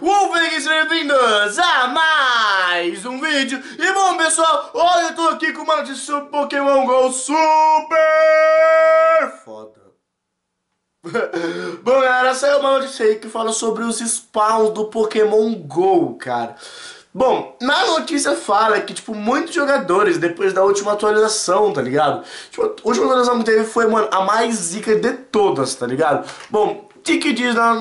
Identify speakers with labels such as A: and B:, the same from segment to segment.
A: Wolfengues, bem-vindos a mais um vídeo E bom pessoal, olha eu tô aqui com uma notícia Pokémon GO super foda Bom galera, saiu uma notícia aí que fala sobre os spawns do Pokémon GO, cara Bom, na notícia fala que, tipo, muitos jogadores, depois da última atualização, tá ligado? Tipo, a última atualização que teve foi, mano, a mais zica de todas, tá ligado? Bom, o que que diz na,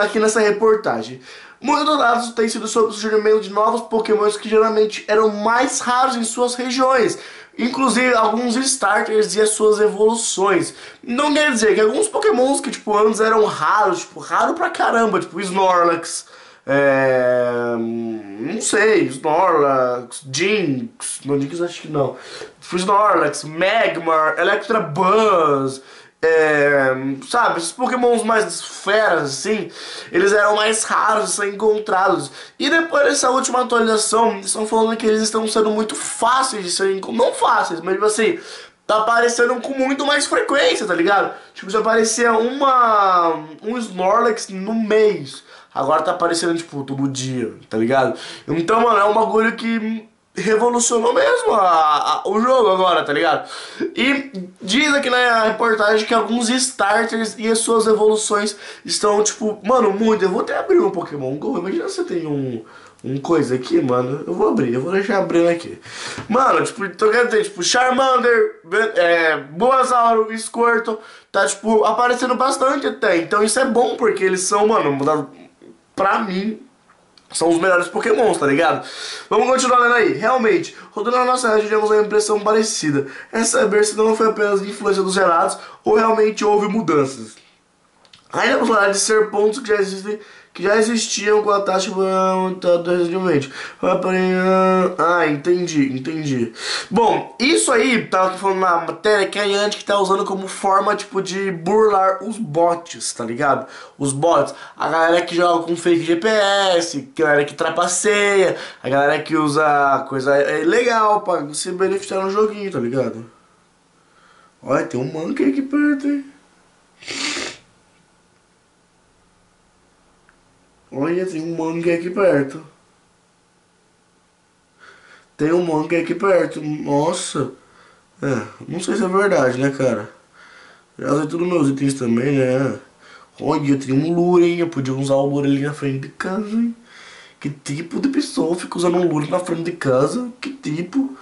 A: aqui nessa reportagem? Muitos dados têm sido sobre o surgimento de novos pokémons que geralmente eram mais raros em suas regiões. Inclusive alguns starters e as suas evoluções. Não quer dizer que alguns pokémons que, tipo, antes eram raros, tipo, raro pra caramba, tipo Snorlax é, não sei, Snorlax, Jinx, não Jinx acho que não. Snorlax, Magmar, Electabuzz, é, sabe, esses pokémons mais feras assim, eles eram mais raros de ser encontrados. E depois dessa última atualização, estão falando que eles estão sendo muito fáceis de ser encontrados. Não fáceis, mas tipo assim, tá aparecendo com muito mais frequência, tá ligado? Tipo, já aparecia uma, um Snorlax no mês. Agora tá aparecendo, tipo, todo dia, tá ligado? Então, mano, é um bagulho que revolucionou mesmo a, a, o jogo agora, tá ligado? E diz aqui na reportagem que alguns starters e as suas evoluções estão, tipo, mano, muito. Eu vou até abrir um Pokémon GO. Imagina se tem um, um coisa aqui, mano. Eu vou abrir, eu vou deixar abrindo aqui. Mano, tipo, então quer dizer, tipo, Charmander, é, Bulbasauro, Squirtle, tá, tipo, aparecendo bastante até. Então isso é bom, porque eles são, mano, pra mim, são os melhores pokémons, tá ligado? Vamos continuar lendo aí. Realmente, rodando na nossa rede, tivemos uma impressão parecida. É saber se não foi apenas influência dos relatos ou realmente houve mudanças. Ainda vamos falar de ser pontos que já existem que já existiam com a taxa aumentada recentemente. Ah, entendi, entendi. Bom, isso aí, tava falando na matéria, que é a Niantic tá usando como forma, tipo, de burlar os bots, tá ligado? Os bots. A galera que joga com fake GPS, a galera que trapaceia, a galera que usa coisa legal pra se beneficiar no joguinho, tá ligado? Olha, tem um monkey aqui perto, hein? Olha, tem um monkey aqui perto. Tem um monkey aqui perto. Nossa. É, não sei se é verdade, né, cara? Já usei todos meus itens também, né? Olha, tem um lure, hein? Eu podia usar o lure ali na frente de casa, hein? Que tipo de pessoa fica usando um lure na frente de casa? Que tipo?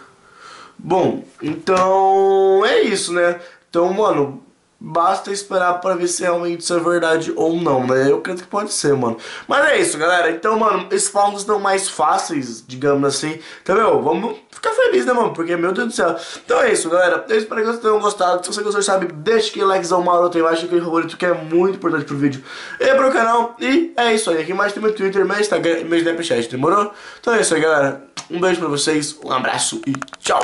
A: Bom, então é isso, né? Então, mano, Basta esperar pra ver se realmente isso é verdade ou não, né? Eu creio que pode ser, mano. Mas é isso, galera. Então, mano, esses palmos estão mais fáceis, digamos assim. Entendeu? Vamos ficar feliz, né, mano? Porque, meu Deus do céu. Então é isso, galera. Eu espero que vocês tenham gostado. Se você gostou, sabe, deixa aquele likezão maroto aí embaixo, aquele favorito, que é muito importante pro vídeo e pro canal. E é isso aí. Aqui mais tem meu Twitter, meu Instagram e meu Snapchat, demorou? Então é isso aí, galera. Um beijo pra vocês, um abraço e tchau.